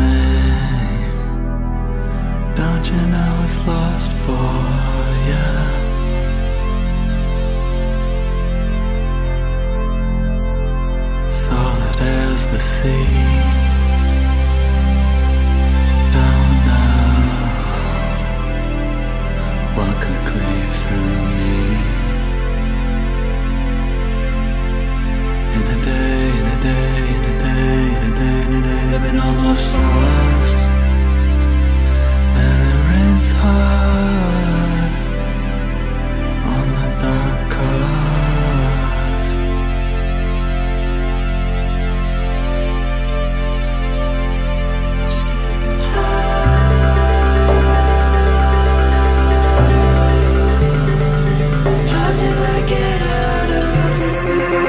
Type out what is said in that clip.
man. Don't you know it's lost for you? Solid as the sea. Cleave through me. In a day, in a day, in a day, in a day, in a day I've sweet.